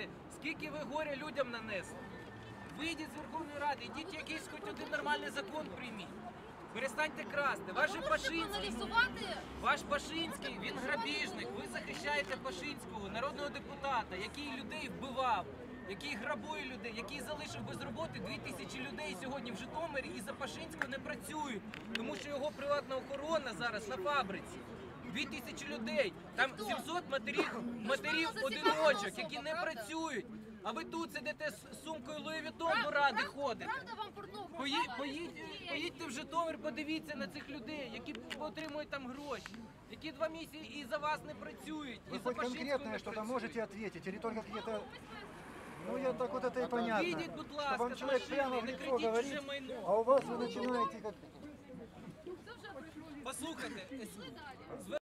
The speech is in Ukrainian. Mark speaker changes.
Speaker 1: Слухайте, скільки ви горя людям нанесли. Вийдіть з Верховної Ради, йдіть якийсь хоч один нормальний закон прийміть. Перестаньте красти. Ваш же Пашинський, ваш Пашинський, він грабіжник. Ви захищаєте Пашинського, народного депутата, який людей вбивав, який грабує людей, який залишив без роботи дві тисячі людей сьогодні в Житомирі і за Пашинського не працюють, тому що його приватна охорона зараз на фабриці Дві тисячі людей, там 700 матерів, матерів одиночок, які не працюють. А ви тут сидите з сумкою Луї Вітон до ради ходите.
Speaker 2: Правда вам Портнов?
Speaker 1: Поїдь, поїдь, поїдьте в Житомир, подивіться на цих людей, які отримують там гроші, які два місяці і за вас не працюють, і
Speaker 3: Вы
Speaker 1: за
Speaker 3: хоть
Speaker 1: Пашинського
Speaker 3: конкретное
Speaker 1: не
Speaker 3: что-то
Speaker 1: працюють.
Speaker 3: можете ответить? Или только какие-то... Ну, я так вот это и понятно.
Speaker 1: Видит, будь
Speaker 3: Что
Speaker 1: ласка,
Speaker 3: вам человек
Speaker 1: машины,
Speaker 3: прямо в
Speaker 1: не
Speaker 3: лицо
Speaker 1: кричите
Speaker 3: говорит,
Speaker 1: чуже майно.
Speaker 3: а у вас вы начинаете как...
Speaker 1: слухати.